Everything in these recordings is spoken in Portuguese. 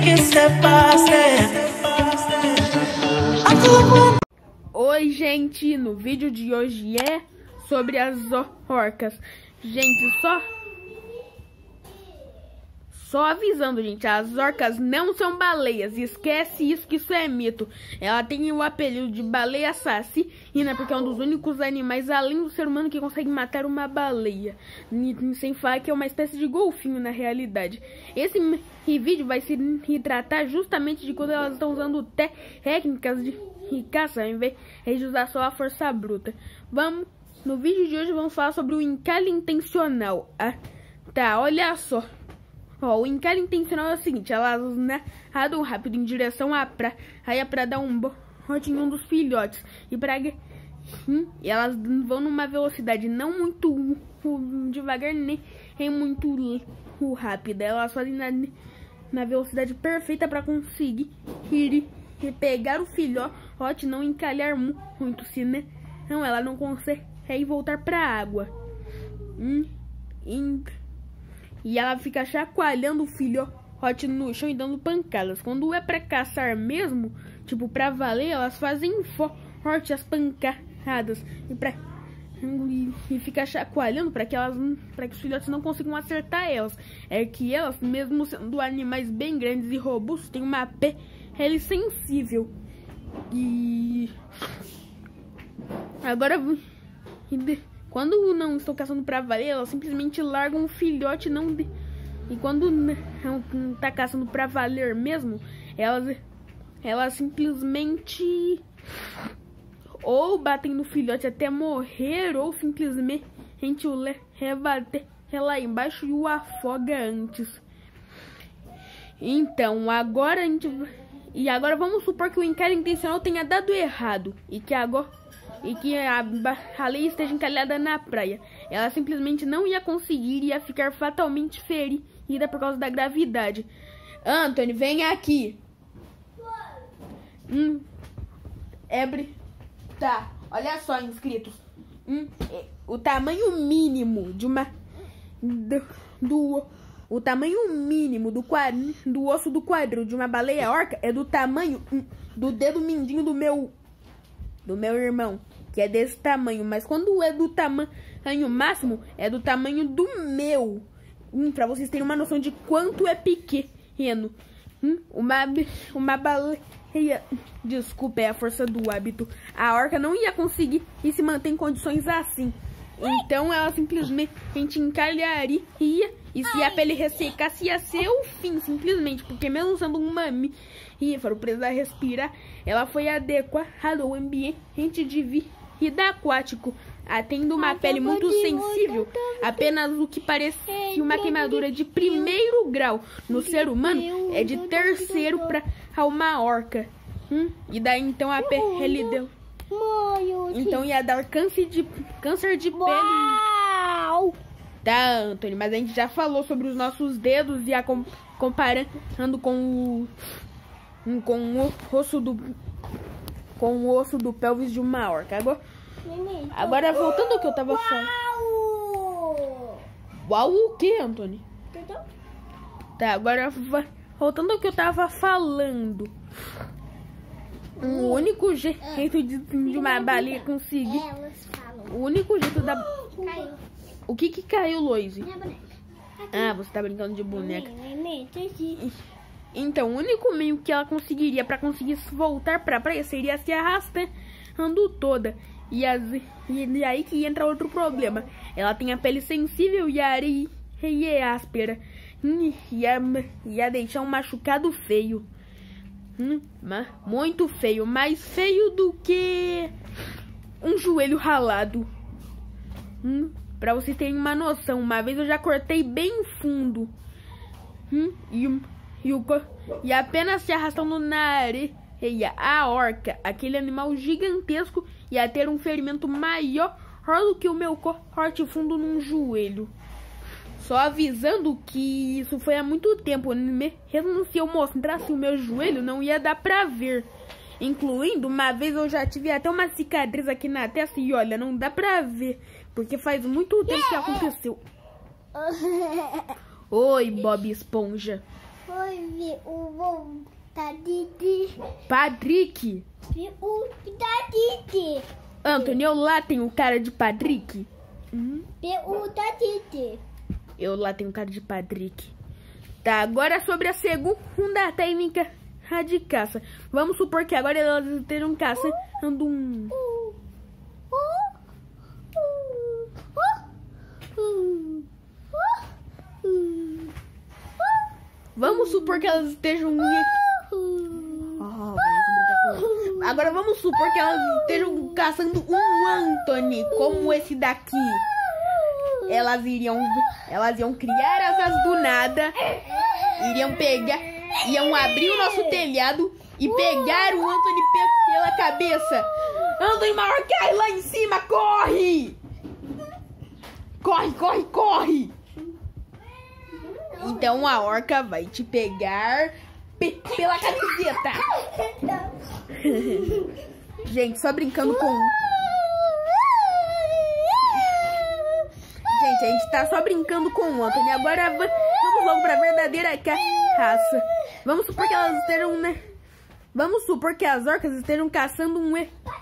like Oi, gente! No vídeo de hoje é sobre as orcas. Gente, só. Só avisando, gente, as orcas não são baleias. Esquece isso, que isso é mito. Ela tem o apelido de baleia assassina porque é um dos únicos animais, além do ser humano, que consegue matar uma baleia. Sem falar que é uma espécie de golfinho na realidade. Esse vídeo vai se tratar justamente de quando elas estão usando técnicas de caça, ao invés de usar só a força bruta. Vamos, no vídeo de hoje vamos falar sobre o encalhe intencional. Ah, tá, olha só. Ó, o encalhe intencional é o seguinte, elas nadam rápido em direção à praia para dar um em um dos filhotes. E para hum, e elas vão numa velocidade não muito devagar, nem muito rápida. Elas fazem na, na velocidade perfeita para conseguir ir e pegar o filhote, não encalhar muito, se né? não ela não consegue voltar para água. Hum. E ela fica chacoalhando o filhote no chão e dando pancadas. Quando é para caçar mesmo, tipo para valer, elas fazem forte as pancadas e para e, e fica chacoalhando para que elas para que os filhotes não consigam acertar elas. É que elas, mesmo sendo animais bem grandes e robustos, têm uma pele sensível. E agora quando não estão caçando pra valer, elas simplesmente largam o filhote não de... E quando não tá caçando pra valer mesmo, elas, elas simplesmente ou batem no filhote até morrer, ou simplesmente o leva até lá embaixo e o afoga antes. Então, agora a gente... E agora vamos supor que o encalhe intencional tenha dado errado. E que agora e que a baleia esteja encalhada na praia. Ela simplesmente não ia conseguir, ia ficar fatalmente ferida por causa da gravidade. Anthony, vem aqui. Hum. Ebre. Tá, olha só, inscritos. Hum. É, o tamanho mínimo de uma. Do, do o tamanho mínimo do, quadro, do osso do quadril de uma baleia orca é do tamanho hum, do dedo mindinho do meu do meu irmão que é desse tamanho, mas quando é do tamanho máximo, é do tamanho do meu. Hum, para vocês terem uma noção de quanto é pequeno. Hum, uma, uma baleia. Desculpa, é a força do hábito. A orca não ia conseguir e se manter em condições assim. Então ela simplesmente encalharia e se a pele ressecasse ia ser o fim, simplesmente. Porque mesmo sendo um mamífero preso a respirar, ela foi adequada ao ambiente de vida aquático, tendo uma pele muito sensível, apenas o que parece uma queimadura de primeiro grau no ser humano é de terceiro para uma orca. Hum? E daí então a pele deu. Então ia dar câncer de, câncer de pele. Tá, Anthony, mas a gente já falou sobre os nossos dedos e a com, comparando com o com o osso do com o osso do pelvis de uma orca. Agora, agora voltando ao que eu tava falando. Uau, o que, Antônio? Tá, agora voltando ao que eu tava falando. O único jeito de, de uma baleia conseguir. O único jeito da. O que que caiu, Loise? Ah, você tá brincando de boneca. Então, o único meio que ela conseguiria para conseguir voltar para a praia seria se arrastando toda. E, as, e aí que entra outro problema. Ela tem a pele sensível e a areia é áspera. Hum, ia, ia deixar um machucado feio. Hum, muito feio. Mais feio do que um joelho ralado. Hum, pra vocês terem uma noção, uma vez eu já cortei bem fundo. E e, o, e apenas se arrastando na areia, a orca, aquele animal gigantesco, ia ter um ferimento maior do que o meu corte fundo num joelho. Só avisando que isso foi há muito tempo, mesmo se eu mostrasse o meu joelho, não ia dar pra ver. Incluindo, uma vez eu já tive até uma cicatriz aqui na testa e olha, não dá pra ver, porque faz muito tempo que aconteceu. Oi, Bob Esponja. Oi, o Patrick. O da Didi. Anthony, eu lá tenho cara de Patrick. Uhum. Eu lá tenho cara de Patrick. Tá, agora sobre a segunda técnica de caça. Vamos supor que agora elas estejam caçando um... Vamos supor que elas estejam... Agora vamos supor que elas estejam caçando um Anthony, como esse daqui. Elas iriam, elas iam criar asas do nada, iriam pegar, iam abrir o nosso telhado e pegar o Anthony pela cabeça. Anthony maior cai lá em cima, corre! Corre, corre, corre! Então a orca vai te pegar pe pela camiseta. Gente, só brincando com. Gente, a gente tá só brincando com o Anthony. Agora vamos logo pra verdadeira caça. Vamos supor que elas estejam, né? Vamos supor que as orcas estejam caçando um,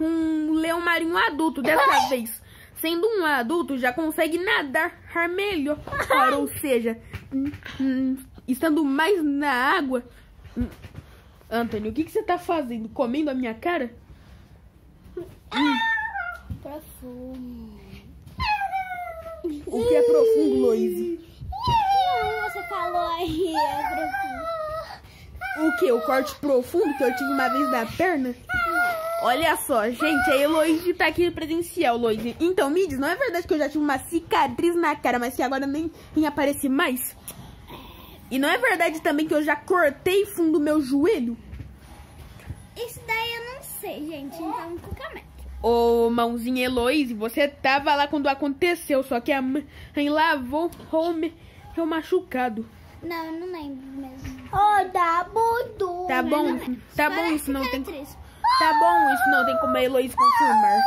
um leão marinho adulto dessa vez. Sendo um adulto, já consegue nadar melhor. Ou seja, estando mais na água. Anthony, o que, que você tá fazendo? Comendo a minha cara? Profundo. O que é profundo, Loise? Você falou aí, é profundo. O que? O corte profundo que eu tive uma vez na perna? Olha só, gente, a Heloísa tá aqui presencial, Heloísa. Então, me diz, não é verdade que eu já tive uma cicatriz na cara, mas que agora nem, nem aparece mais? E não é verdade também que eu já cortei fundo do meu joelho? Isso daí eu não sei, gente, então fica mais. Ô, mãozinha Heloísa, você tava lá quando aconteceu, só que a mãe lavou o meu machucado. Não, eu não lembro mesmo. Oh, tá bom. Tá bom, tá bom, isso não tem... Tá bom, isso não tem como a Heloísa confirmar.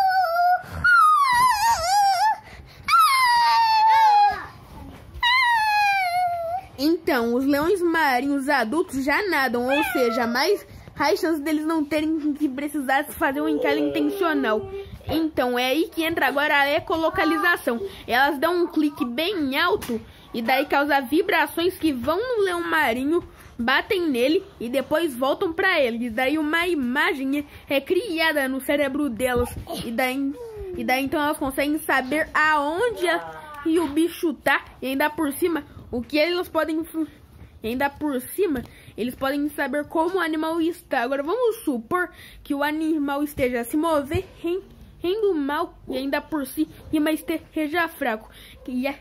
Então, os leões marinhos adultos já nadam, ou seja, mais há chance deles não terem que precisar fazer um encalhe intencional. Então, é aí que entra agora a ecolocalização. Elas dão um clique bem alto e daí causa vibrações que vão no leão marinho, batem nele e depois voltam para ele. E daí uma imagem é criada no cérebro delas. E daí, e daí então elas conseguem saber aonde a, e o bicho tá. E ainda por cima, o que eles podem... Ainda por cima, eles podem saber como o animal está. Agora, vamos supor que o animal esteja se movendo mal e ainda por cima esteja fraco. E a,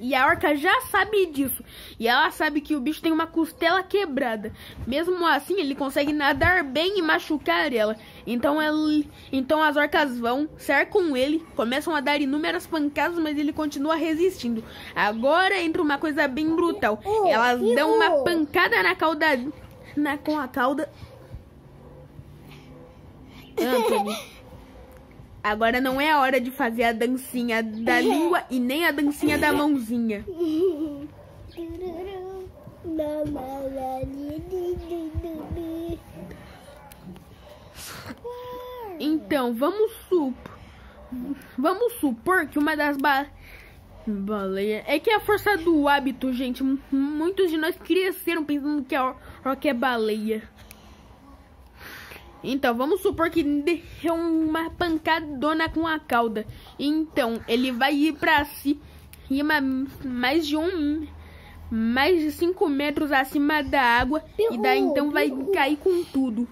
e a orca já sabe disso. E ela sabe que o bicho tem uma costela quebrada. Mesmo assim, ele consegue nadar bem e machucar ela. Então, ela, então as orcas vão, cercam ele, começam a dar inúmeras pancadas, mas ele continua resistindo. Agora entra uma coisa bem brutal. Elas dão uma pancada na cauda. Na, com a cauda. Anthony. Agora não é a hora de fazer a dancinha da língua e nem a dancinha da mãozinha. Então, vamos supor, vamos supor que uma das ba baleias... É que é a força do hábito, gente. Muitos de nós cresceram pensando que a orca é baleia. Então, vamos supor que deu uma pancadona com a cauda. Então, ele vai ir pra cima mais de um... Mais de 5 metros acima da água. E daí, então, vai cair com tudo.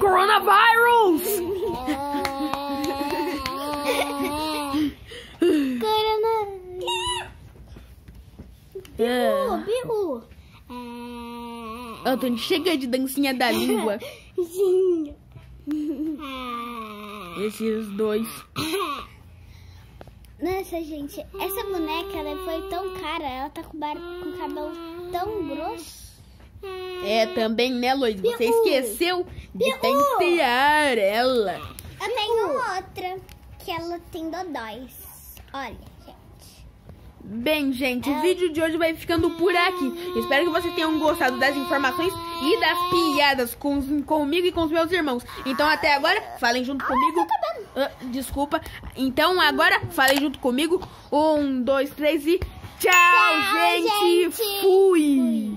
Coronavirus! Corona... Biru, Anthony, chega de dancinha da língua. Esses dois. Nossa, gente, essa boneca ela foi tão cara, ela tá com, bar... com cabelo tão grosso. É, também, né, Lois? Você esqueceu de pentear ela. Eu tenho outra, que ela tem dodóis. Olha. Bem, gente, o vídeo de hoje vai ficando por aqui. Espero que vocês tenham gostado das informações e das piadas com, comigo e com os meus irmãos. Então, até agora, falem junto comigo. Ah, desculpa. Então, agora, falem junto comigo. Um, dois, três e tchau, Tchau, gente. gente. Fui.